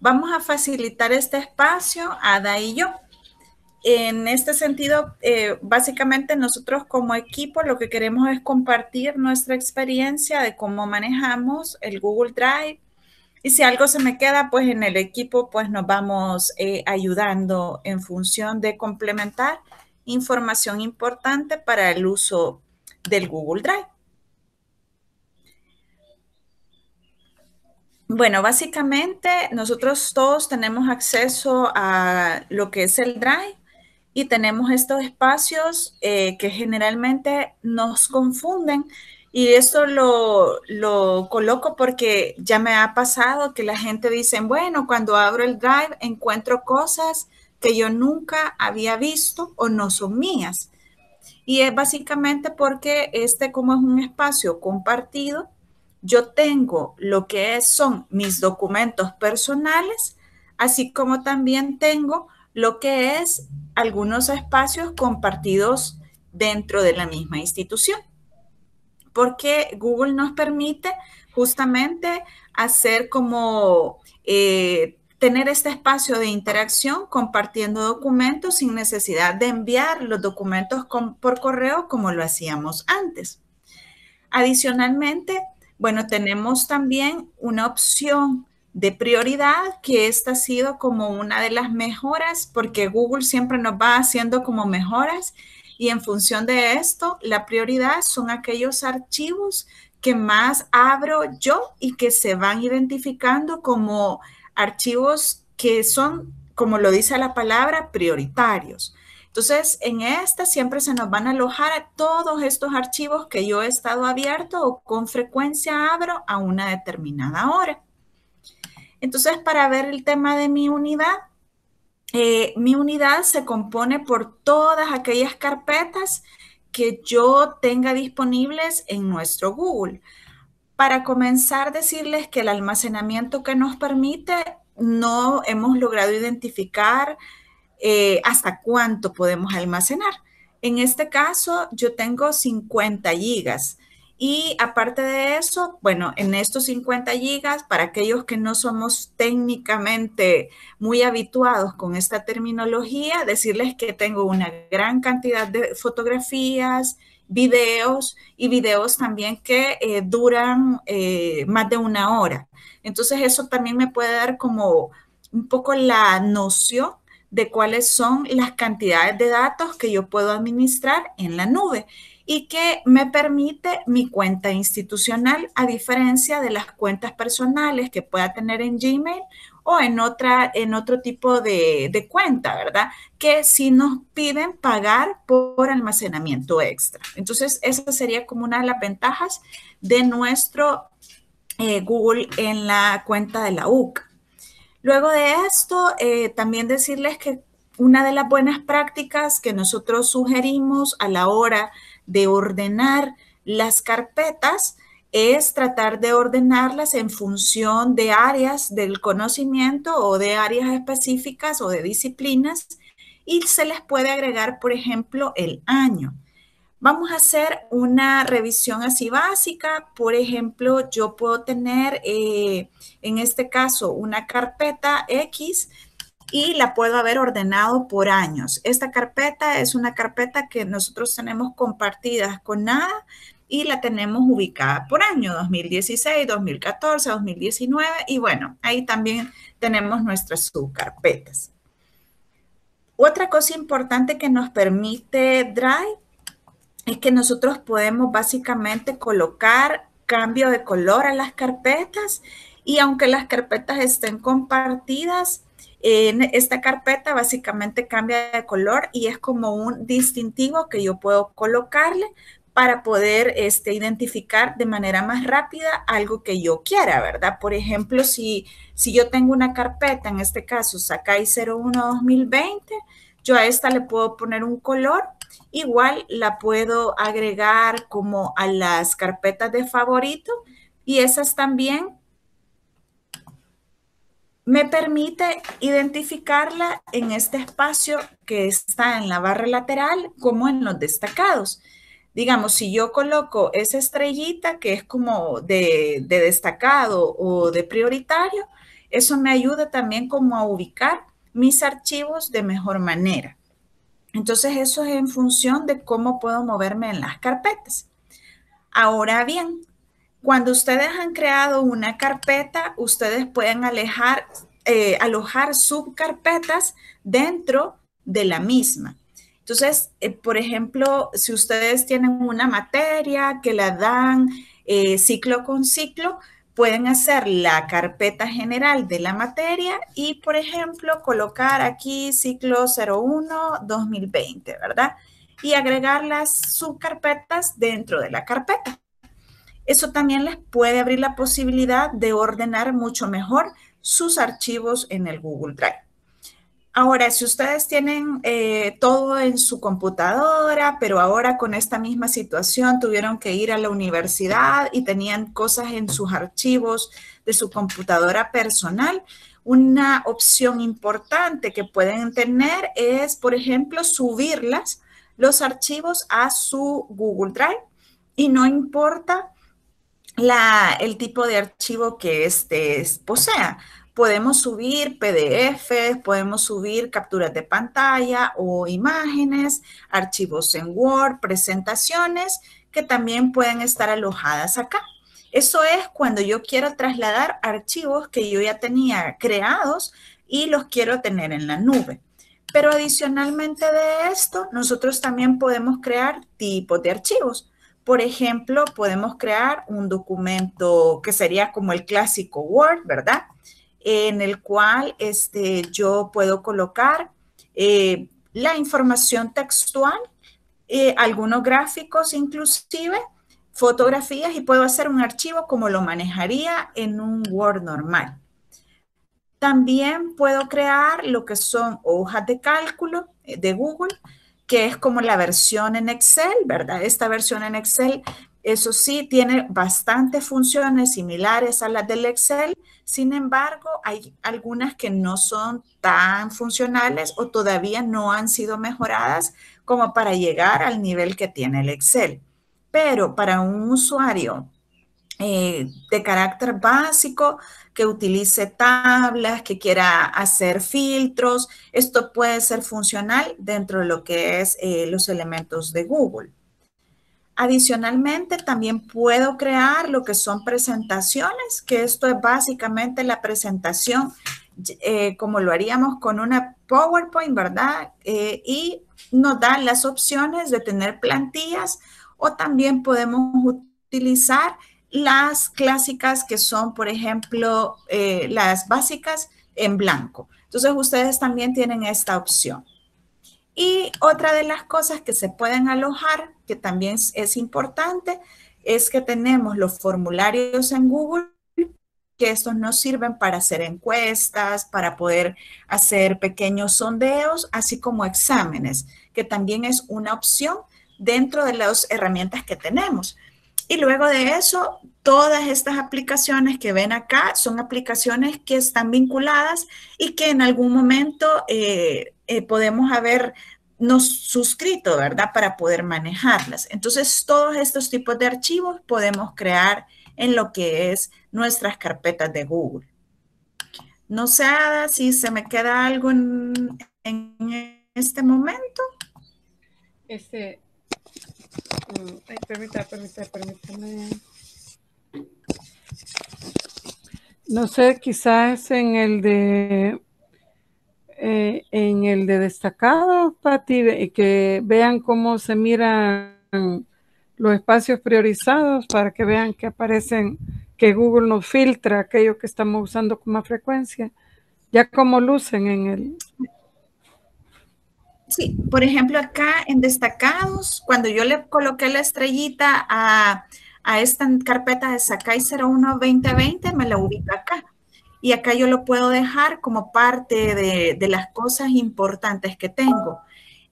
vamos a facilitar este espacio, Ada y yo. En este sentido, eh, básicamente nosotros como equipo lo que queremos es compartir nuestra experiencia de cómo manejamos el Google Drive. Y si algo se me queda, pues en el equipo, pues nos vamos eh, ayudando en función de complementar información importante para el uso del Google Drive. Bueno, básicamente nosotros todos tenemos acceso a lo que es el Drive y tenemos estos espacios eh, que generalmente nos confunden y eso lo, lo, coloco porque ya me ha pasado que la gente dice, bueno, cuando abro el drive encuentro cosas que yo nunca había visto o no son mías. Y es básicamente porque este como es un espacio compartido, yo tengo lo que son mis documentos personales, así como también tengo lo que es algunos espacios compartidos dentro de la misma institución. Porque Google nos permite justamente hacer como eh, tener este espacio de interacción compartiendo documentos sin necesidad de enviar los documentos por correo como lo hacíamos antes. Adicionalmente, bueno, tenemos también una opción de prioridad, que esta ha sido como una de las mejoras, porque Google siempre nos va haciendo como mejoras y en función de esto, la prioridad son aquellos archivos que más abro yo y que se van identificando como archivos que son, como lo dice la palabra, prioritarios. Entonces, en esta siempre se nos van a alojar todos estos archivos que yo he estado abierto o con frecuencia abro a una determinada hora. Entonces, para ver el tema de mi unidad, eh, mi unidad se compone por todas aquellas carpetas que yo tenga disponibles en nuestro Google. Para comenzar, decirles que el almacenamiento que nos permite no hemos logrado identificar eh, hasta cuánto podemos almacenar. En este caso, yo tengo 50 gigas. Y aparte de eso, bueno, en estos 50 gigas, para aquellos que no somos técnicamente muy habituados con esta terminología, decirles que tengo una gran cantidad de fotografías, videos y videos también que eh, duran eh, más de una hora. Entonces eso también me puede dar como un poco la noción de cuáles son las cantidades de datos que yo puedo administrar en la nube y que me permite mi cuenta institucional a diferencia de las cuentas personales que pueda tener en Gmail o en, otra, en otro tipo de, cuenta, ¿verdad? Que si nos piden pagar por almacenamiento extra. Entonces, esa sería como una de las ventajas de nuestro eh, Google en la cuenta de la UC. Luego de esto, eh, también decirles que una de las buenas prácticas que nosotros sugerimos a la hora de ordenar las carpetas es tratar de ordenarlas en función de áreas del conocimiento o de áreas específicas o de disciplinas y se les puede agregar, por ejemplo, el año. Vamos a hacer una revisión así básica. Por ejemplo, yo puedo tener, eh, en este caso, una carpeta X y la puedo haber ordenado por años. Esta carpeta es una carpeta que nosotros tenemos compartidas con nada y la tenemos ubicada por año 2016, 2014, 2019 y bueno, ahí también tenemos nuestras subcarpetas. Otra cosa importante que nos permite Drive es que nosotros podemos básicamente colocar cambio de color a las carpetas y aunque las carpetas estén compartidas, en esta carpeta básicamente cambia de color y es como un distintivo que yo puedo colocarle para poder este, identificar de manera más rápida algo que yo quiera, ¿verdad? Por ejemplo, si, si yo tengo una carpeta, en este caso Sakai 01 2020, yo a esta le puedo poner un color, igual la puedo agregar como a las carpetas de favorito y esas también me permite identificarla en este espacio que está en la barra lateral como en los destacados. Digamos, si yo coloco esa estrellita que es como de, destacado o de prioritario, eso me ayuda también como a ubicar mis archivos de mejor manera. Entonces, eso es en función de cómo puedo moverme en las carpetas. Ahora bien, cuando ustedes han creado una carpeta, ustedes pueden alejar, eh, alojar subcarpetas dentro de la misma. Entonces, eh, por ejemplo, si ustedes tienen una materia que la dan eh, ciclo con ciclo, pueden hacer la carpeta general de la materia y, por ejemplo, colocar aquí ciclo 01 2020, ¿verdad? Y agregar las subcarpetas dentro de la carpeta. Eso también les puede abrir la posibilidad de ordenar mucho mejor sus archivos en el Google Drive. Ahora, si ustedes tienen eh, todo en su computadora, pero ahora con esta misma situación tuvieron que ir a la universidad y tenían cosas en sus archivos de su computadora personal, una opción importante que pueden tener es, por ejemplo, subirlas, los archivos a su Google Drive y no importa el tipo de archivo que este posea podemos subir PDFs, podemos subir capturas de pantalla o imágenes, archivos en Word, presentaciones que también pueden estar alojadas acá. Eso es cuando yo quiero trasladar archivos que yo ya tenía creados y los quiero tener en la nube. Pero adicionalmente de esto, nosotros también podemos crear tipos de archivos. Por ejemplo, podemos crear un documento que sería como el clásico Word, ¿verdad? En el cual este, yo puedo colocar eh, la información textual, eh, algunos gráficos inclusive, fotografías y puedo hacer un archivo como lo manejaría en un Word normal. También puedo crear lo que son hojas de cálculo eh, de Google, que es como la versión en Excel, ¿verdad? Esta versión en Excel eso sí, tiene bastantes funciones similares a las del Excel, sin embargo, hay algunas que no son tan funcionales o todavía no han sido mejoradas como para llegar al nivel que tiene el Excel. Pero para un usuario eh, de carácter básico que utilice tablas, que quiera hacer filtros, esto puede ser funcional dentro de lo que es eh, los elementos de Google. Adicionalmente, también puedo crear lo que son presentaciones, que esto es básicamente la presentación eh, como lo haríamos con una PowerPoint, ¿verdad? Eh, y nos da las opciones de tener plantillas o también podemos utilizar las clásicas que son, por ejemplo, eh, las básicas en blanco. Entonces, ustedes también tienen esta opción. Y otra de las cosas que se pueden alojar, que también es importante, es que tenemos los formularios en Google, que estos nos sirven para hacer encuestas, para poder hacer pequeños sondeos, así como exámenes, que también es una opción dentro de las herramientas que tenemos. Y luego de eso, todas estas aplicaciones que ven acá son aplicaciones que están vinculadas y que en algún momento eh, eh, podemos habernos suscrito, ¿verdad? Para poder manejarlas. Entonces, todos estos tipos de archivos podemos crear en lo que es nuestras carpetas de Google. No sé si se me queda algo en, este momento. Este, mm, permítame, permítame. No sé, quizás en el de eh, en el de destacado, Pati, que vean cómo se miran los espacios priorizados para que vean que aparecen, que Google nos filtra aquello que estamos usando con más frecuencia, ya como lucen en el... Sí, por ejemplo, acá en destacados, cuando yo le coloqué la estrellita a, a esta carpeta de Sakai 01 2020, me la ubica acá y acá yo lo puedo dejar como parte de, las cosas importantes que tengo.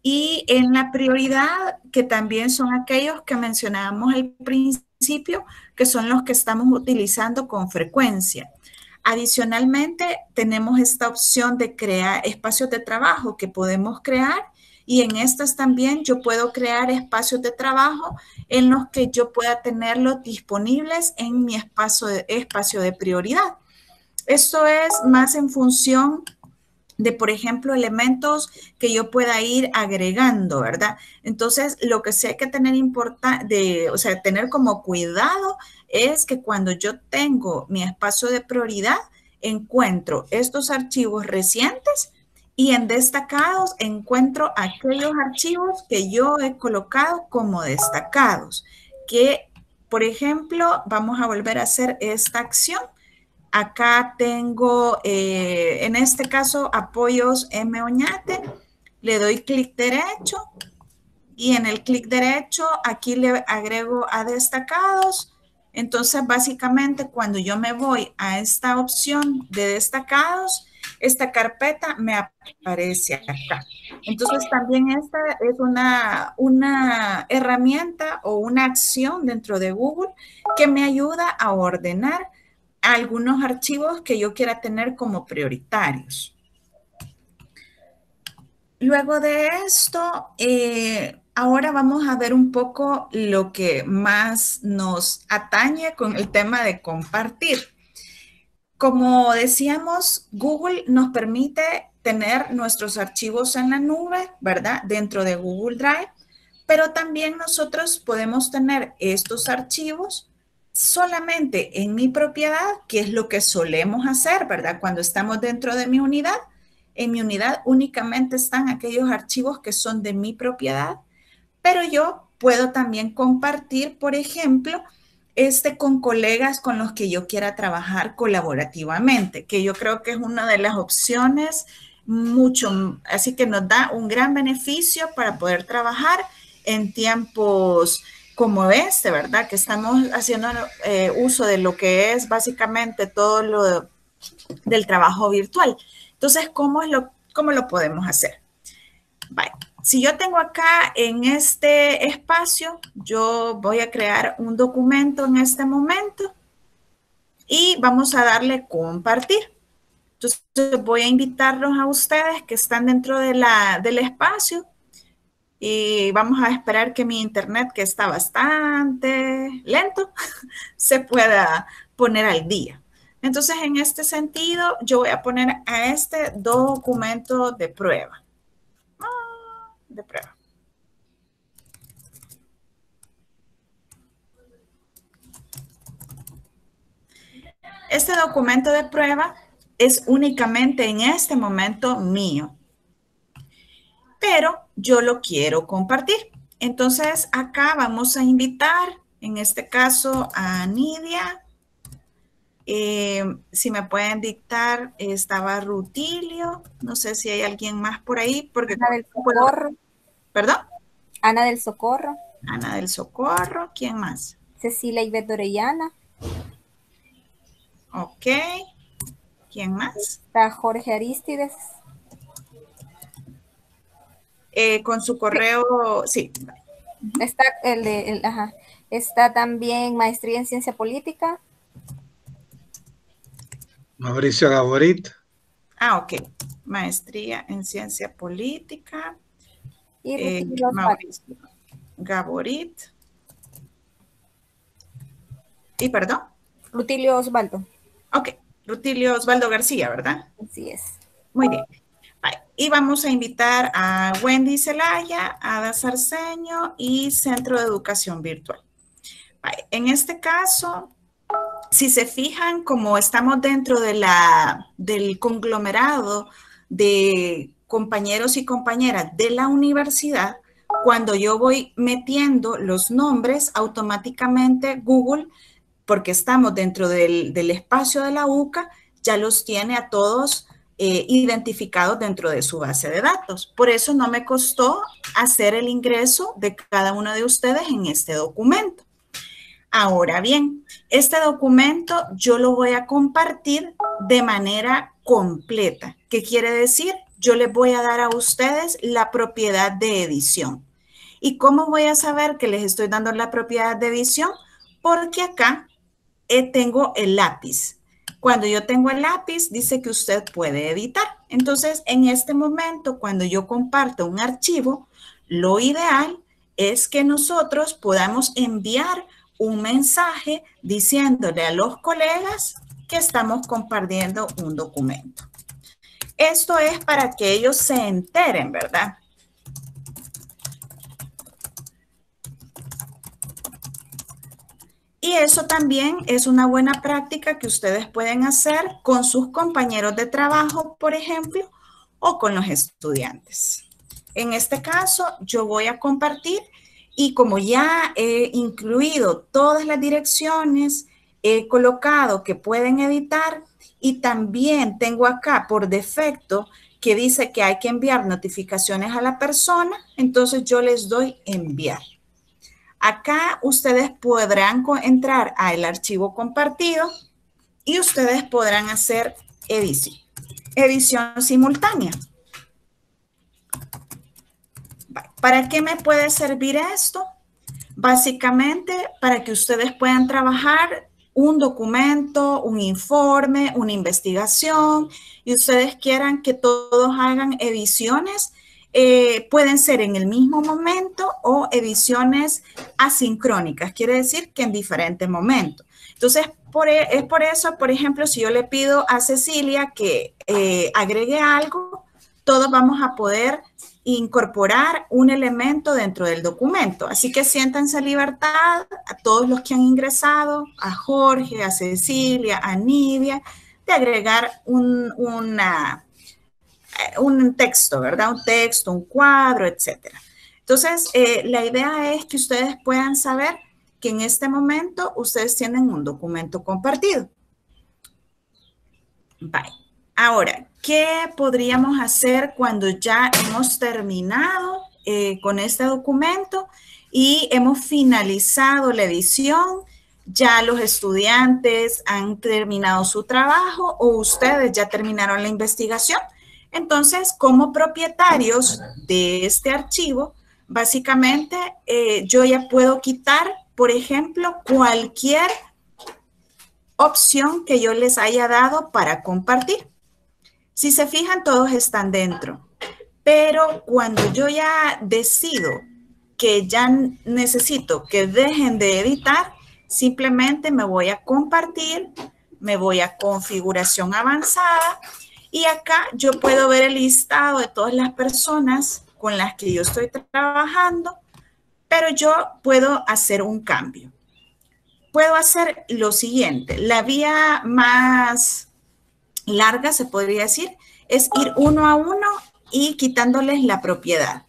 Y en la prioridad, que también son aquellos que mencionábamos al principio, que son los que estamos utilizando con frecuencia. Adicionalmente, tenemos esta opción de crear espacios de trabajo que podemos crear y en estas también yo puedo crear espacios de trabajo en los que yo pueda tenerlos disponibles en mi espacio de, espacio de prioridad. Esto es más en función de, por ejemplo, elementos que yo pueda ir agregando, ¿verdad? Entonces, lo que hay que tener importante, o sea, tener como cuidado es que cuando yo tengo mi espacio de prioridad, encuentro estos archivos recientes y en destacados encuentro aquellos archivos que yo he colocado como destacados, que, por ejemplo, vamos a volver a hacer esta acción Acá tengo, eh, en este caso, apoyos M. Oñate. Le doy clic derecho y en el clic derecho aquí le agrego a destacados. Entonces, básicamente, cuando yo me voy a esta opción de destacados, esta carpeta me aparece acá. Entonces, también esta es una, una herramienta o una acción dentro de Google que me ayuda a ordenar algunos archivos que yo quiera tener como prioritarios. Luego de esto, eh, ahora vamos a ver un poco lo que más nos atañe con el tema de compartir. Como decíamos, Google nos permite tener nuestros archivos en la nube, ¿verdad? Dentro de Google Drive, pero también nosotros podemos tener estos archivos solamente en mi propiedad, que es lo que solemos hacer, ¿verdad? Cuando estamos dentro de mi unidad, en mi unidad únicamente están aquellos archivos que son de mi propiedad, pero yo puedo también compartir, por ejemplo, este con colegas con los que yo quiera trabajar colaborativamente, que yo creo que es una de las opciones mucho, así que nos da un gran beneficio para poder trabajar en tiempos como este, ¿verdad? Que estamos haciendo eh, uso de lo que es básicamente todo lo del trabajo virtual. Entonces, ¿cómo, lo, cómo lo podemos hacer? Si yo tengo acá en este espacio, yo voy a crear un documento en este momento y vamos a darle compartir. Entonces, voy a invitarlos a ustedes que están dentro de la, del espacio y vamos a esperar que mi internet, que está bastante lento, se pueda poner al día. Entonces, en este sentido, yo voy a poner a este documento de prueba. De prueba. Este documento de prueba es únicamente en este momento mío pero yo lo quiero compartir. Entonces, acá vamos a invitar, en este caso, a Nidia. Eh, si me pueden dictar, estaba Rutilio. No sé si hay alguien más por ahí. Porque Ana del Socorro. ¿Perdón? Ana del Socorro. Ana del Socorro. ¿Quién más? Cecilia Ivette Orellana. Ok. ¿Quién más? Está Jorge Aristides. Eh, con su correo, sí. Está el de, ajá. Está también maestría en ciencia política. Mauricio Gaborit. Ah, ok. Maestría en ciencia política. Y eh, Mauricio Gaborit. ¿Y perdón? Rutilio Osvaldo. Ok, Rutilio Osvaldo García, ¿verdad? Así es. Muy bien. Y vamos a invitar a Wendy Zelaya, Ada Sarceño y Centro de Educación Virtual. En este caso, si se fijan, como estamos dentro de la, del conglomerado de compañeros y compañeras de la universidad, cuando yo voy metiendo los nombres, automáticamente Google, porque estamos dentro del, del espacio de la UCA, ya los tiene a todos eh, identificados dentro de su base de datos. Por eso no me costó hacer el ingreso de cada uno de ustedes en este documento. Ahora bien, este documento yo lo voy a compartir de manera completa. ¿Qué quiere decir? Yo les voy a dar a ustedes la propiedad de edición. ¿Y cómo voy a saber que les estoy dando la propiedad de edición? Porque acá eh, tengo el lápiz. Cuando yo tengo el lápiz, dice que usted puede editar. Entonces, en este momento, cuando yo comparto un archivo, lo ideal es que nosotros podamos enviar un mensaje diciéndole a los colegas que estamos compartiendo un documento. Esto es para que ellos se enteren, ¿verdad? Y eso también es una buena práctica que ustedes pueden hacer con sus compañeros de trabajo, por ejemplo, o con los estudiantes. En este caso, yo voy a compartir y como ya he incluido todas las direcciones, he colocado que pueden editar y también tengo acá por defecto que dice que hay que enviar notificaciones a la persona, entonces yo les doy enviar. Acá ustedes podrán entrar al archivo compartido y ustedes podrán hacer edición, edición simultánea. ¿Para qué me puede servir esto? Básicamente para que ustedes puedan trabajar un documento, un informe, una investigación y ustedes quieran que todos hagan ediciones, eh, pueden ser en el mismo momento o ediciones asincrónicas, quiere decir que en diferentes momentos. Entonces, por, e, es por eso, por ejemplo, si yo le pido a Cecilia que eh, agregue algo, todos vamos a poder incorporar un elemento dentro del documento. Así que siéntanse libertad a todos los que han ingresado, a Jorge, a Cecilia, a Nidia, de agregar un, una, eh, un texto, ¿verdad? Un texto, un cuadro, etcétera. Entonces, eh, la idea es que ustedes puedan saber que en este momento ustedes tienen un documento compartido. Bye. Ahora, ¿qué podríamos hacer cuando ya hemos terminado eh, con este documento y hemos finalizado la edición? Ya los estudiantes han terminado su trabajo o ustedes ya terminaron la investigación. Entonces, como propietarios de este archivo, básicamente eh, yo ya puedo quitar, por ejemplo, cualquier opción que yo les haya dado para compartir. Si se fijan, todos están dentro. Pero cuando yo ya decido que ya necesito que dejen de editar, simplemente me voy a compartir, me voy a configuración avanzada y acá yo puedo ver el listado de todas las personas con las que yo estoy trabajando, pero yo puedo hacer un cambio. Puedo hacer lo siguiente, la vía más larga, se podría decir, es ir uno a uno y quitándoles la propiedad.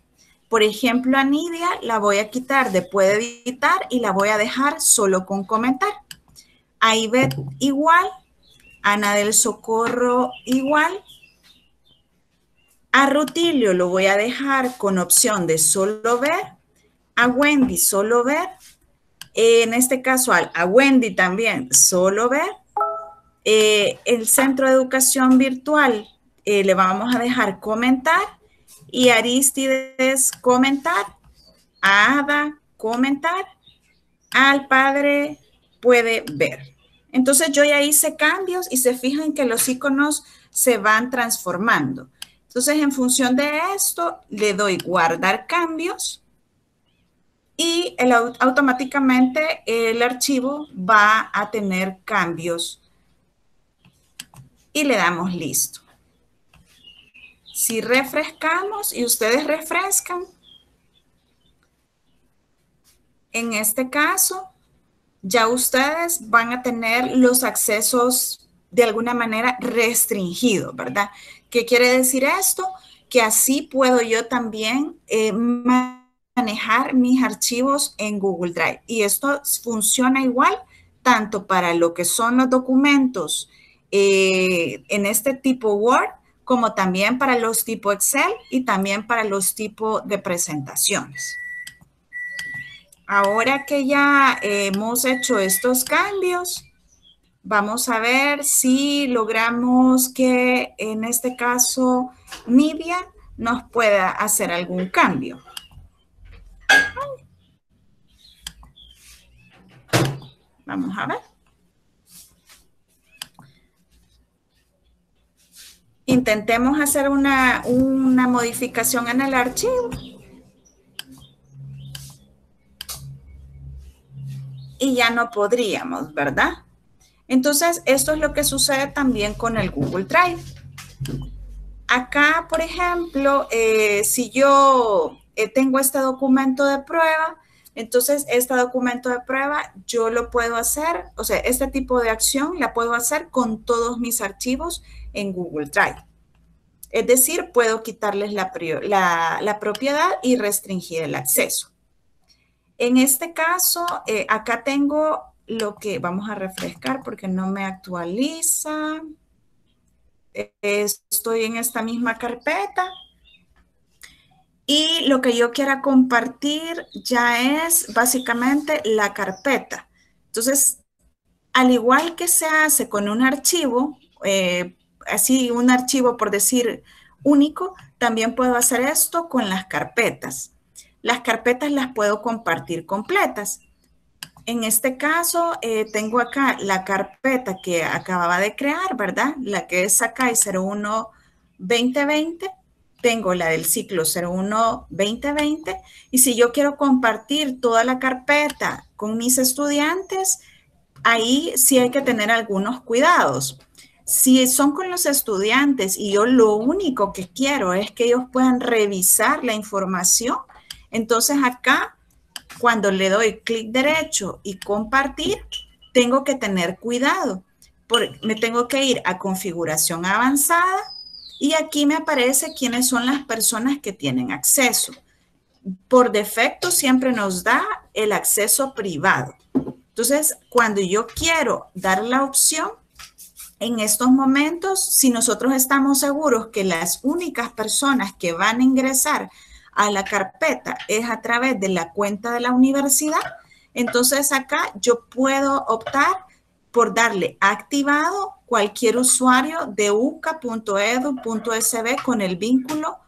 Por ejemplo, a Nidia la voy a quitar de puede editar y la voy a dejar solo con comentar. A Ivette igual, Ana del Socorro igual. A Rutilio lo voy a dejar con opción de solo ver. A Wendy solo ver. En este caso a Wendy también solo ver. Eh, el Centro de Educación Virtual eh, le vamos a dejar comentar y Aristides comentar, a Ada comentar, al padre puede ver. Entonces yo ya hice cambios y se fijan que los iconos se van transformando. Entonces en función de esto le doy guardar cambios y automáticamente el archivo va a tener cambios y le damos listo. Si refrescamos y ustedes refrescan, en este caso, ya ustedes van a tener los accesos de alguna manera restringidos, ¿verdad? ¿Qué quiere decir esto? Que así puedo yo también eh, manejar mis archivos en Google Drive. Y esto funciona igual tanto para lo que son los documentos eh, en este tipo Word, como también para los tipo Excel y también para los tipos de presentaciones. Ahora que ya hemos hecho estos cambios, vamos a ver si logramos que en este caso Nidia nos pueda hacer algún cambio. Vamos a ver. Intentemos hacer una, modificación en el archivo. Y ya no podríamos, ¿verdad? Entonces, esto es lo que sucede también con el Google Drive. Acá, por ejemplo, eh, si yo eh, tengo este documento de prueba, entonces este documento de prueba yo lo puedo hacer, o sea, este tipo de acción la puedo hacer con todos mis archivos en Google Drive. Es decir, puedo quitarles la, propiedad y restringir el acceso. En este caso, eh, acá tengo lo que vamos a refrescar porque no me actualiza. Estoy en esta misma carpeta. Y lo que yo quiera compartir ya es básicamente la carpeta. Entonces, al igual que se hace con un archivo, eh, así un archivo por decir único, también puedo hacer esto con las carpetas. Las carpetas las puedo compartir completas. En este caso, eh, tengo acá la carpeta que acababa de crear, ¿verdad? La que es Sakai 01 2020. Tengo la del ciclo 01 2020. Y si yo quiero compartir toda la carpeta con mis estudiantes, ahí sí hay que tener algunos cuidados. Si son con los estudiantes y yo lo único que quiero es que ellos puedan revisar la información, entonces acá cuando le doy clic derecho y compartir, tengo que tener cuidado. Porque me tengo que ir a configuración avanzada y aquí me aparece quiénes son las personas que tienen acceso. Por defecto siempre nos da el acceso privado. Entonces, cuando yo quiero dar la opción, en estos momentos, si nosotros estamos seguros que las únicas personas que van a ingresar a la carpeta es a través de la cuenta de la universidad, entonces acá yo puedo optar por darle activado cualquier usuario de uca.edu.sb con el vínculo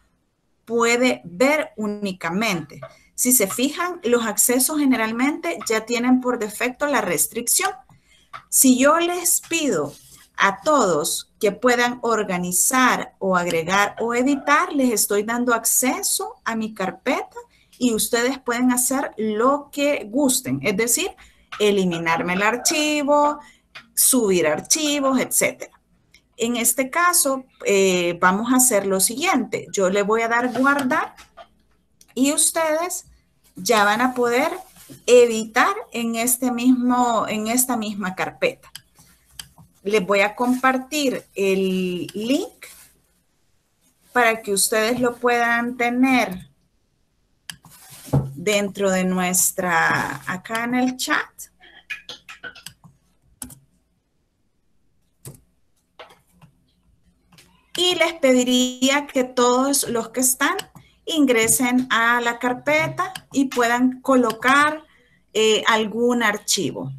puede ver únicamente. Si se fijan, los accesos generalmente ya tienen por defecto la restricción. Si yo les pido a todos que puedan organizar o agregar o editar, les estoy dando acceso a mi carpeta y ustedes pueden hacer lo que gusten, es decir, eliminarme el archivo, subir archivos, etc. En este caso, eh, vamos a hacer lo siguiente. Yo le voy a dar guardar y ustedes ya van a poder editar en, este mismo, en esta misma carpeta les voy a compartir el link para que ustedes lo puedan tener dentro de nuestra, acá en el chat. Y les pediría que todos los que están ingresen a la carpeta y puedan colocar eh, algún archivo.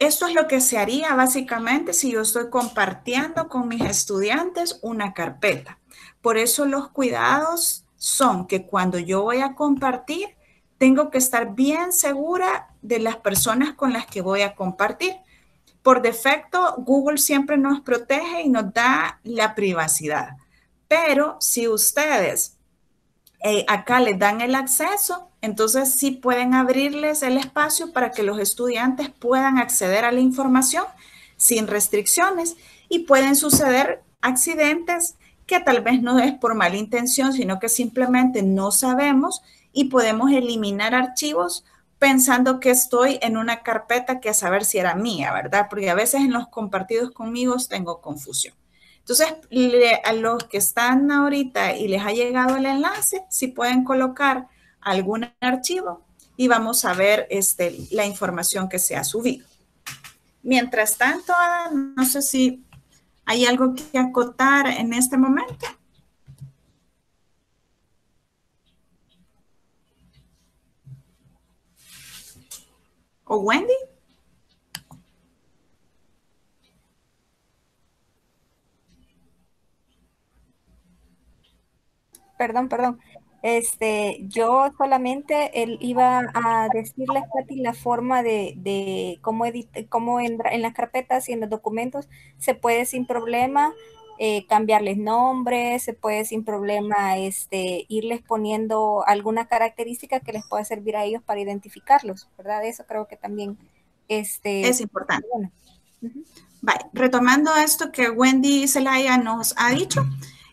Esto es lo que se haría básicamente si yo estoy compartiendo con mis estudiantes una carpeta. Por eso los cuidados son que cuando yo voy a compartir, tengo que estar bien segura de las personas con las que voy a compartir. Por defecto, Google siempre nos protege y nos da la privacidad. Pero si ustedes eh, acá les dan el acceso, entonces sí pueden abrirles el espacio para que los estudiantes puedan acceder a la información sin restricciones y pueden suceder accidentes que tal vez no es por mala intención, sino que simplemente no sabemos y podemos eliminar archivos pensando que estoy en una carpeta que a saber si era mía, ¿verdad? Porque a veces en los compartidos conmigo tengo confusión. Entonces, a los que están ahorita y les ha llegado el enlace, si pueden colocar algún archivo y vamos a ver este, la información que se ha subido. Mientras tanto, no sé si hay algo que acotar en este momento. ¿O Wendy? Perdón, perdón. Este, yo solamente él iba a decirle a la forma de, cómo, edit, cómo en, en, las carpetas y en los documentos se puede sin problema eh, cambiarles nombres, se puede sin problema este, irles poniendo alguna característica que les pueda servir a ellos para identificarlos, ¿verdad? Eso creo que también Este, es importante. retomando esto que Wendy Zelaya nos ha dicho,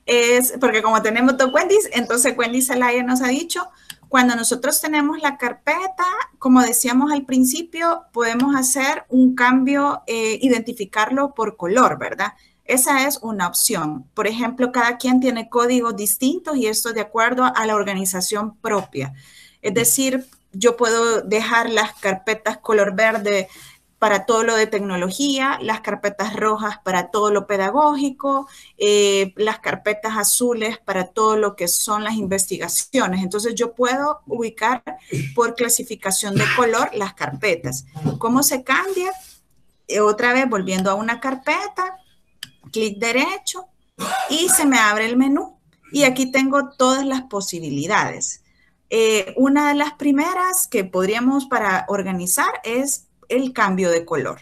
es porque como tenemos dos Wendy's, entonces Wendy Zelaya nos ha dicho, cuando nosotros tenemos la carpeta, como decíamos al principio, podemos hacer un cambio, eh, identificarlo por color, ¿verdad? Esa es una opción. Por ejemplo, cada quien tiene códigos distintos y esto de acuerdo a la organización propia. Es decir, yo puedo dejar las carpetas color verde para todo lo de tecnología, las carpetas rojas para todo lo pedagógico, eh, las carpetas azules para todo lo que son las investigaciones. Entonces yo puedo ubicar por clasificación de color las carpetas. ¿Cómo se cambia? Eh, otra vez volviendo a una carpeta, clic derecho y se me abre el menú y aquí tengo todas las posibilidades. Eh, una de las primeras que podríamos para organizar es el cambio de color.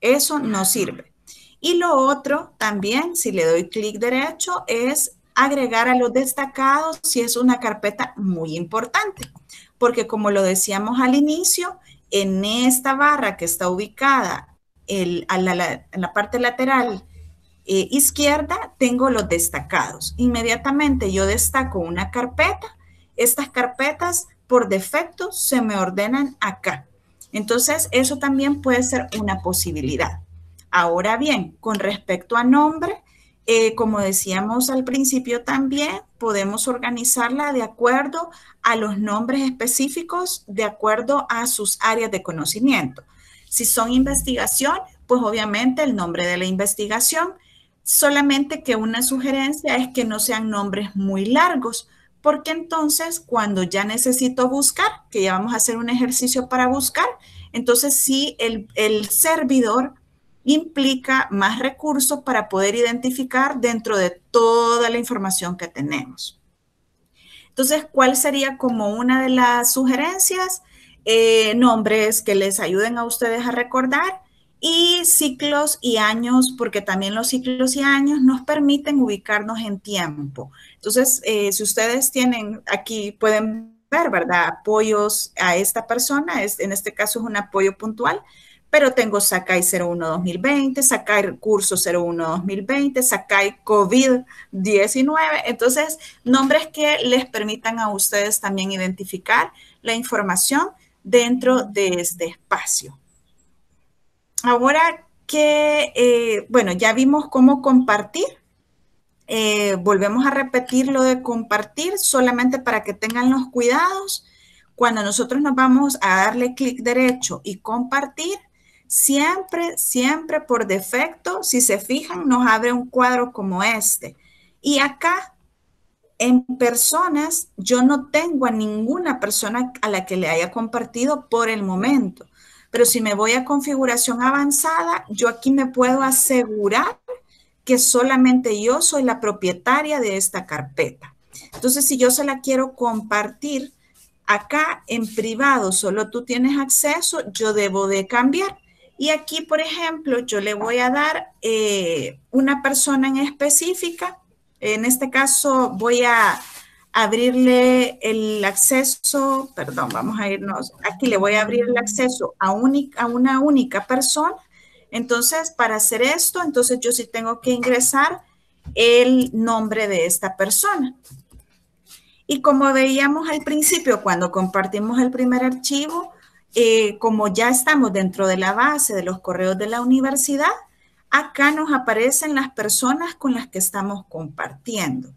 Eso no sirve. Y lo otro también, si le doy clic derecho, es agregar a los destacados si es una carpeta muy importante. Porque como lo decíamos al inicio, en esta barra que está ubicada en la parte lateral eh, izquierda, tengo los destacados. Inmediatamente yo destaco una carpeta. Estas carpetas por defecto se me ordenan acá. Entonces, eso también puede ser una posibilidad. Ahora bien, con respecto a nombre, eh, como decíamos al principio también, podemos organizarla de acuerdo a los nombres específicos, de acuerdo a sus áreas de conocimiento. Si son investigaciones, pues obviamente el nombre de la investigación, solamente que una sugerencia es que no sean nombres muy largos, porque entonces cuando ya necesito buscar, que ya vamos a hacer un ejercicio para buscar, entonces sí el, el servidor implica más recursos para poder identificar dentro de toda la información que tenemos. Entonces, ¿cuál sería como una de las sugerencias? Eh, nombres que les ayuden a ustedes a recordar y ciclos y años, porque también los ciclos y años nos permiten ubicarnos en tiempo. Entonces, eh, si ustedes tienen aquí, pueden ver, ¿verdad? Apoyos a esta persona, es, en este caso es un apoyo puntual, pero tengo Sakai 01 2020, Sakai curso 01 2020, Sakai COVID-19. Entonces, nombres que les permitan a ustedes también identificar la información dentro de este espacio. Ahora que, eh, bueno, ya vimos cómo compartir. Eh, volvemos a repetir lo de compartir solamente para que tengan los cuidados. Cuando nosotros nos vamos a darle clic derecho y compartir, siempre, siempre por defecto, si se fijan, nos abre un cuadro como este. Y acá, en personas, yo no tengo a ninguna persona a la que le haya compartido por el momento. Pero si me voy a configuración avanzada, yo aquí me puedo asegurar que solamente yo soy la propietaria de esta carpeta. Entonces, si yo se la quiero compartir, acá en privado solo tú tienes acceso, yo debo de cambiar. Y aquí, por ejemplo, yo le voy a dar eh, una persona en específica. En este caso, voy a abrirle el acceso, perdón, vamos a irnos, aquí le voy a abrir el acceso a, a una única persona. Entonces, para hacer esto, entonces yo sí tengo que ingresar el nombre de esta persona. Y como veíamos al principio, cuando compartimos el primer archivo, eh, como ya estamos dentro de la base de los correos de la universidad, acá nos aparecen las personas con las que estamos compartiendo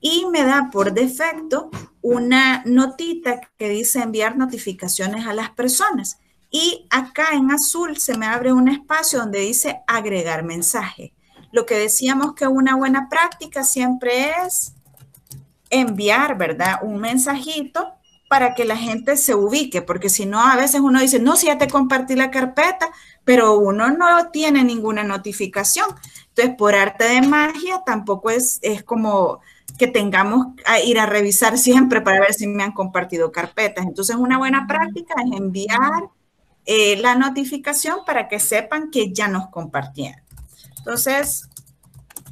y me da por defecto una notita que dice enviar notificaciones a las personas. Y acá en azul se me abre un espacio donde dice agregar mensaje. Lo que decíamos que una buena práctica siempre es enviar, ¿verdad? Un mensajito para que la gente se ubique, porque si no, a veces uno dice, no, si ya te compartí la carpeta, pero uno no tiene ninguna notificación. Entonces, por arte de magia, tampoco es, es como que tengamos a ir a revisar siempre para ver si me han compartido carpetas. Entonces, una buena práctica es enviar eh, la notificación para que sepan que ya nos compartieron. Entonces,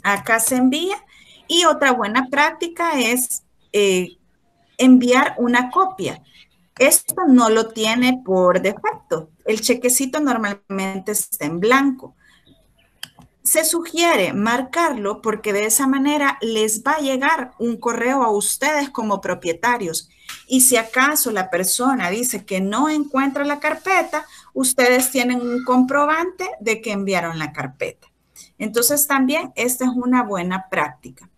acá se envía. Y otra buena práctica es eh, enviar una copia. Esto no lo tiene por defecto. El chequecito normalmente está en blanco. Se sugiere marcarlo porque de esa manera les va a llegar un correo a ustedes como propietarios. Y si acaso la persona dice que no encuentra la carpeta, ustedes tienen un comprobante de que enviaron la carpeta. Entonces también esta es una buena práctica.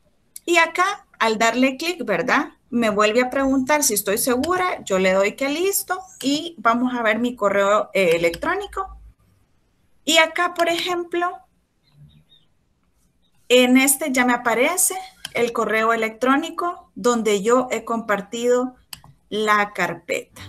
Y acá, al darle clic, ¿verdad? me vuelve a preguntar si estoy segura, yo le doy que listo y vamos a ver mi correo eh, electrónico. Y acá, por ejemplo, en este ya me aparece el correo electrónico donde yo he compartido la carpeta.